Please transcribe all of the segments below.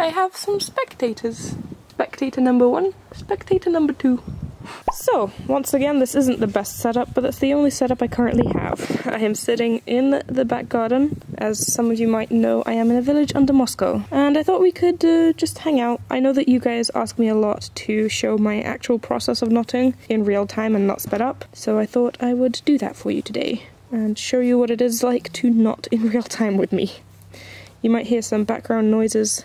I have some spectators. Spectator number one, spectator number two. So, once again, this isn't the best setup, but it's the only setup I currently have. I am sitting in the back garden. As some of you might know, I am in a village under Moscow. And I thought we could uh, just hang out. I know that you guys ask me a lot to show my actual process of knotting in real time and not sped up, so I thought I would do that for you today and show you what it is like to knot in real time with me. You might hear some background noises.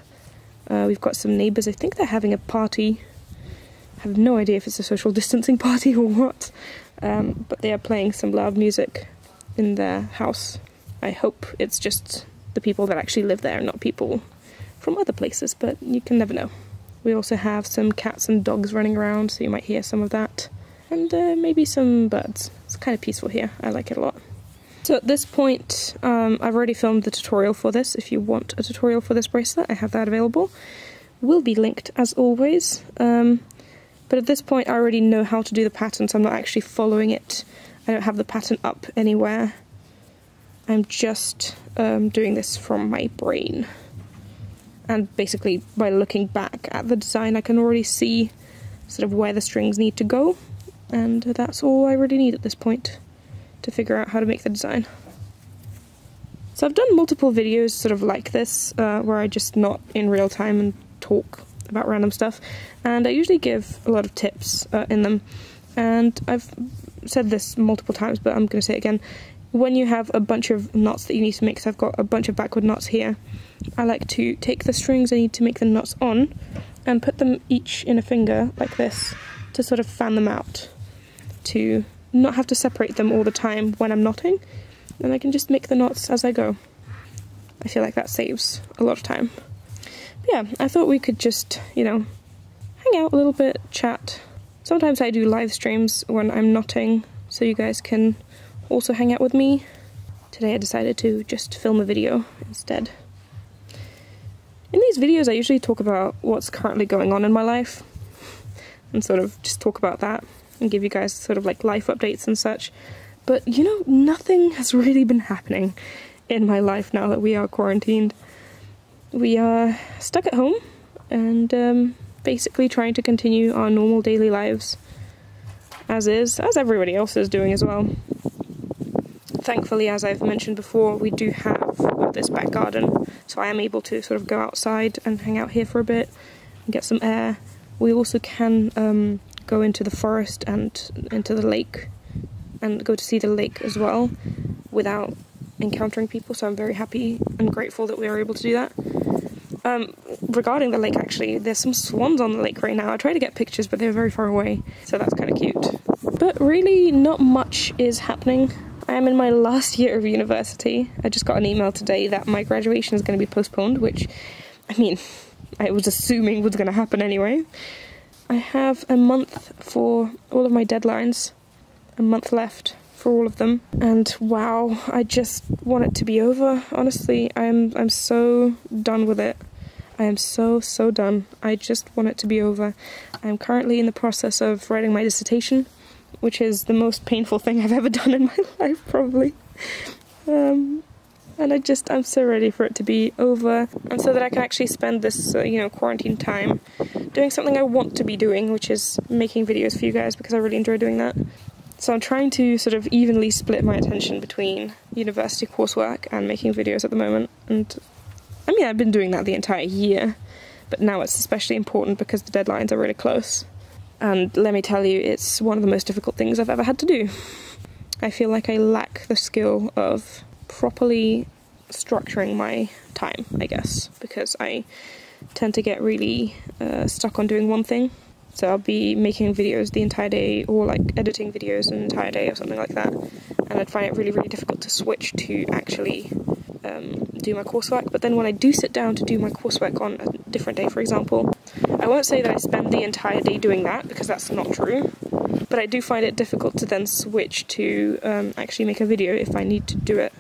Uh, we've got some neighbours, I think they're having a party I have no idea if it's a social distancing party or what, um, but they are playing some loud music in their house. I hope it's just the people that actually live there, and not people from other places, but you can never know. We also have some cats and dogs running around, so you might hear some of that. And uh, maybe some birds. It's kind of peaceful here. I like it a lot. So at this point, um, I've already filmed the tutorial for this. If you want a tutorial for this bracelet, I have that available. Will be linked as always. Um, but at this point I already know how to do the pattern, so I'm not actually following it. I don't have the pattern up anywhere. I'm just um, doing this from my brain. And basically, by looking back at the design, I can already see sort of where the strings need to go. And that's all I really need at this point to figure out how to make the design. So I've done multiple videos sort of like this, uh, where I just knot in real time and talk about random stuff, and I usually give a lot of tips uh, in them. And I've said this multiple times, but I'm going to say it again. When you have a bunch of knots that you need to make, so I've got a bunch of backward knots here, I like to take the strings I need to make the knots on and put them each in a finger like this to sort of fan them out to not have to separate them all the time when I'm knotting and I can just make the knots as I go. I feel like that saves a lot of time yeah, I thought we could just, you know, hang out a little bit, chat. Sometimes I do live streams when I'm knotting, so you guys can also hang out with me. Today I decided to just film a video instead. In these videos I usually talk about what's currently going on in my life and sort of just talk about that and give you guys sort of like life updates and such. But you know, nothing has really been happening in my life now that we are quarantined we are stuck at home and um, basically trying to continue our normal daily lives as is, as everybody else is doing as well. Thankfully, as I've mentioned before, we do have this back garden, so I am able to sort of go outside and hang out here for a bit and get some air. We also can um, go into the forest and into the lake and go to see the lake as well without encountering people, so I'm very happy and grateful that we were able to do that. Um, regarding the lake, actually, there's some swans on the lake right now. I tried to get pictures, but they're very far away, so that's kind of cute. But really, not much is happening. I am in my last year of university. I just got an email today that my graduation is going to be postponed, which, I mean, I was assuming was going to happen anyway. I have a month for all of my deadlines, a month left for all of them. And wow, I just want it to be over. Honestly, I'm I'm so done with it. I am so, so done. I just want it to be over. I'm currently in the process of writing my dissertation, which is the most painful thing I've ever done in my life, probably. Um, and I just, I'm so ready for it to be over, and so that I can actually spend this, uh, you know, quarantine time doing something I want to be doing, which is making videos for you guys, because I really enjoy doing that. So I'm trying to sort of evenly split my attention between university coursework and making videos at the moment, and I mean, I've been doing that the entire year, but now it's especially important because the deadlines are really close. And let me tell you, it's one of the most difficult things I've ever had to do. I feel like I lack the skill of properly structuring my time, I guess, because I tend to get really uh, stuck on doing one thing. So I'll be making videos the entire day, or like editing videos an entire day, or something like that. And I'd find it really, really difficult to switch to actually um, do my coursework, but then when I do sit down to do my coursework on a different day, for example, I won't say that I spend the entire day doing that, because that's not true, but I do find it difficult to then switch to um, actually make a video if I need to do it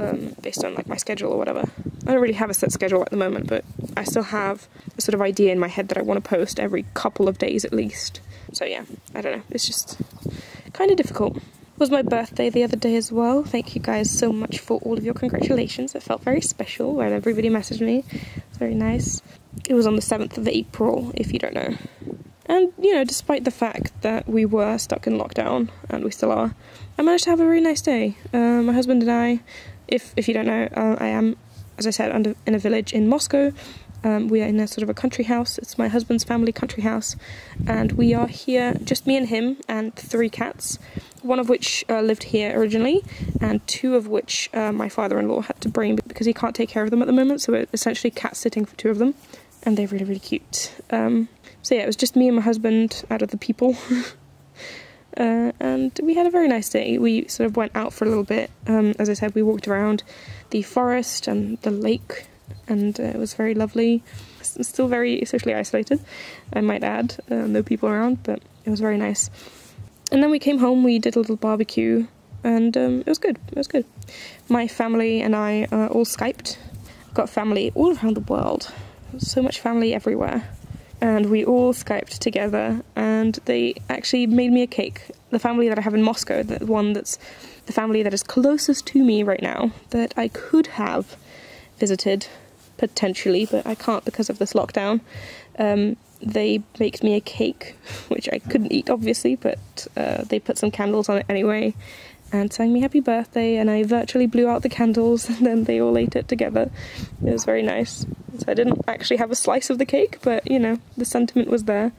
um, based on like my schedule or whatever. I don't really have a set schedule at the moment, but I still have a sort of idea in my head that I want to post every couple of days at least. So yeah, I don't know, it's just kind of difficult It was my birthday the other day as well. Thank you guys so much for all of your congratulations. It felt very special when everybody messaged me. It's very nice. It was on the 7th of April, if you don't know. And, you know, despite the fact that we were stuck in lockdown, and we still are, I managed to have a really nice day. Uh, my husband and I, if, if you don't know, uh, I am, as I said, under, in a village in Moscow. Um, we are in a sort of a country house. It's my husband's family country house. And we are here, just me and him, and three cats. One of which uh, lived here originally, and two of which uh, my father in law had to bring because he can't take care of them at the moment. So we're essentially cat sitting for two of them. And they're really, really cute. Um, so yeah, it was just me and my husband out of the people. uh, and we had a very nice day. We sort of went out for a little bit. Um, as I said, we walked around the forest and the lake, and uh, it was very lovely. Still very socially isolated, I might add. Uh, no people around, but it was very nice. And then we came home, we did a little barbecue, and um, it was good. It was good. My family and I uh, all Skyped. I've got family all around the world. So much family everywhere and we all Skyped together, and they actually made me a cake. The family that I have in Moscow, the one that's the family that is closest to me right now, that I could have visited potentially, but I can't because of this lockdown. Um, they baked me a cake, which I couldn't eat obviously, but uh, they put some candles on it anyway, and sang me happy birthday, and I virtually blew out the candles, and then they all ate it together. It was very nice. So I didn't actually have a slice of the cake, but you know, the sentiment was there.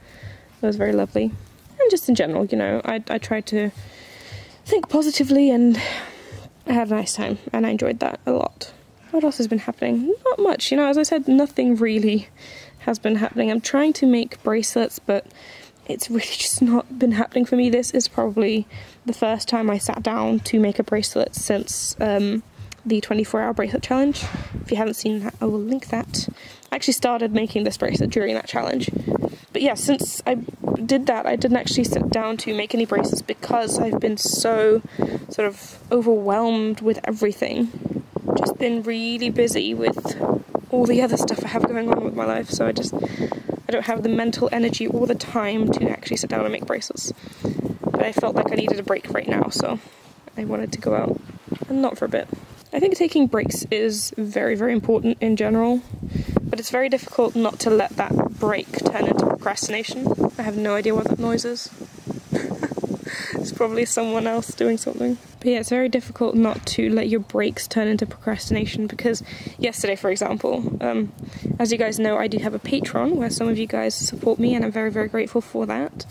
It was very lovely. And just in general, you know, I, I tried to think positively and I had a nice time, and I enjoyed that a lot. What else has been happening? Not much, you know, as I said, nothing really has been happening. I'm trying to make bracelets, but it's really just not been happening for me. This is probably the first time I sat down to make a bracelet since um, the 24 hour bracelet challenge. If you haven't seen that, I will link that. I actually started making this bracelet during that challenge. But yeah, since I did that, I didn't actually sit down to make any bracelets because I've been so sort of overwhelmed with everything. Just been really busy with all the other stuff I have going on with my life, so I just I don't have the mental energy or the time to actually sit down and make bracelets. But I felt like I needed a break right now, so I wanted to go out, and knot for a bit. I think taking breaks is very, very important in general, but it's very difficult not to let that break turn into procrastination. I have no idea what that noise is. it's probably someone else doing something. But yeah, it's very difficult not to let your breaks turn into procrastination because yesterday, for example, um, as you guys know, I do have a Patreon where some of you guys support me and I'm very, very grateful for that.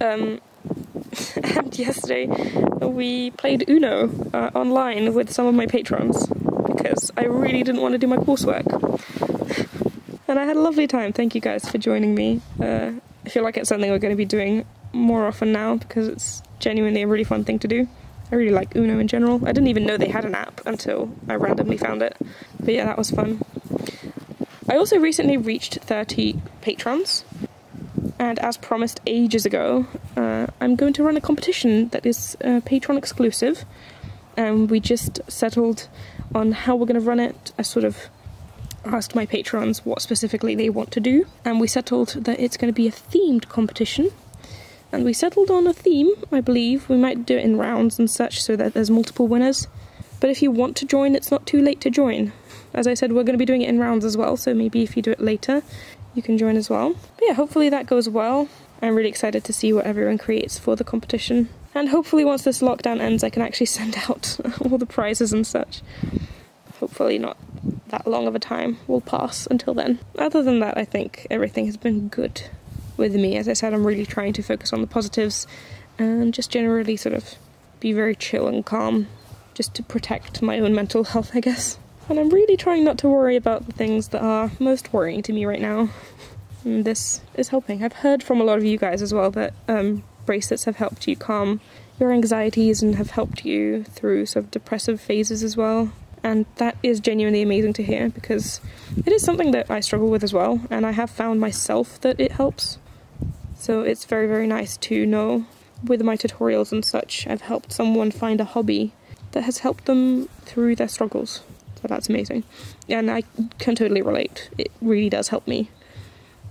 Um, and yesterday we played Uno uh, online with some of my patrons because I really didn't want to do my coursework. and I had a lovely time. Thank you guys for joining me. Uh, I feel like it's something we're going to be doing more often now because it's genuinely a really fun thing to do. I really like Uno in general. I didn't even know they had an app until I randomly found it. But yeah, that was fun. I also recently reached 30 patrons, and as promised ages ago, uh, I'm going to run a competition that is uh, Patreon exclusive. And we just settled on how we're going to run it. I sort of asked my patrons what specifically they want to do, and we settled that it's going to be a themed competition and we settled on a theme, I believe. We might do it in rounds and such so that there's multiple winners. But if you want to join, it's not too late to join. As I said, we're going to be doing it in rounds as well, so maybe if you do it later, you can join as well. But yeah, hopefully that goes well. I'm really excited to see what everyone creates for the competition. And hopefully once this lockdown ends, I can actually send out all the prizes and such. Hopefully not that long of a time will pass until then. Other than that, I think everything has been good with me. As I said, I'm really trying to focus on the positives and just generally sort of be very chill and calm just to protect my own mental health, I guess. And I'm really trying not to worry about the things that are most worrying to me right now. And this is helping. I've heard from a lot of you guys as well that um, bracelets have helped you calm your anxieties and have helped you through sort of depressive phases as well. And that is genuinely amazing to hear because it is something that I struggle with as well, and I have found myself that it helps. So it's very, very nice to know with my tutorials and such, I've helped someone find a hobby that has helped them through their struggles. So that's amazing. And I can totally relate. It really does help me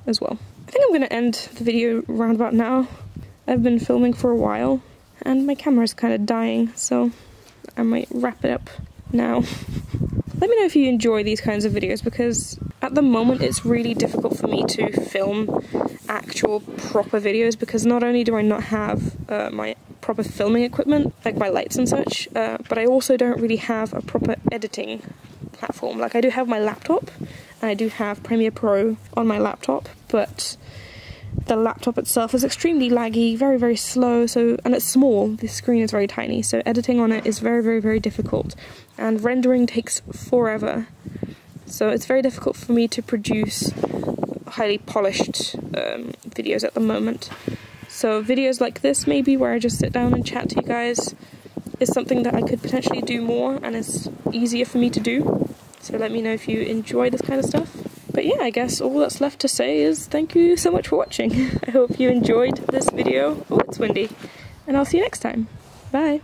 as well. I think I'm going to end the video around about now. I've been filming for a while and my camera's kind of dying, so I might wrap it up now. Let me know if you enjoy these kinds of videos because at the moment it's really difficult for me to film actual proper videos because not only do I not have uh, my proper filming equipment, like my lights and such, uh, but I also don't really have a proper editing platform. Like I do have my laptop, and I do have Premiere Pro on my laptop, but the laptop itself is extremely laggy, very, very slow, so and it's small, the screen is very tiny, so editing on it is very, very, very difficult. And rendering takes forever. So it's very difficult for me to produce highly polished um, videos at the moment. So videos like this maybe where I just sit down and chat to you guys is something that I could potentially do more and it's easier for me to do. So let me know if you enjoy this kind of stuff. But yeah, I guess all that's left to say is thank you so much for watching. I hope you enjoyed this video. Oh, it's windy. And I'll see you next time. Bye.